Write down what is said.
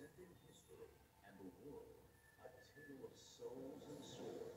in history and the world a tale of souls and swords.